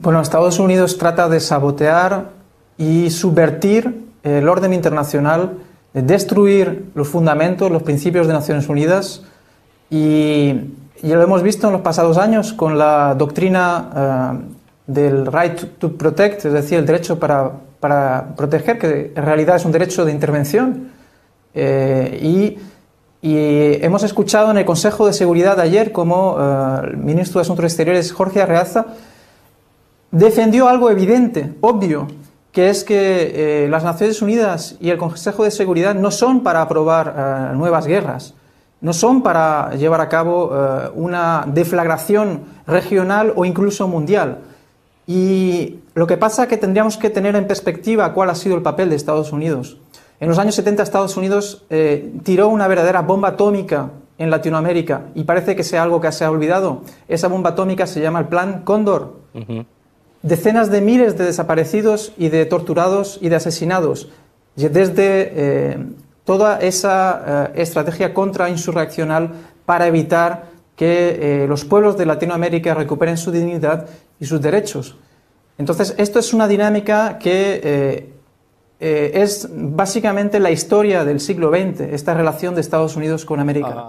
Bueno, Estados Unidos trata de sabotear y subvertir el orden internacional, destruir los fundamentos, los principios de Naciones Unidas y, lo hemos visto en los pasados años con la doctrina eh, del right to protect, es decir, el derecho para, proteger, que en realidad es un derecho de intervención. Eh, y, hemos escuchado en el Consejo de Seguridad ayer como eh, el ministro de Asuntos Exteriores, Jorge Arreaza, defendió algo evidente, obvio, que es que eh, las Naciones Unidas y el Consejo de Seguridad no son para aprobar eh, nuevas guerras, no son para llevar a cabo eh, una deflagración regional o incluso mundial. Y lo que pasa es que tendríamos que tener en perspectiva cuál ha sido el papel de Estados Unidos. En los años 70 Estados Unidos tiró una verdadera bomba atómica en Latinoamérica y parece que sea algo que se ha olvidado. Esa bomba atómica se llama el Plan Cóndor decenas de miles de desaparecidos y de torturados y de asesinados, desde eh, toda esa eh, estrategia contrainsurreccional para evitar que eh, los pueblos de Latinoamérica recuperen su dignidad y sus derechos. Entonces, esto es una dinámica que es básicamente la historia del siglo XX, esta relación de Estados Unidos con América.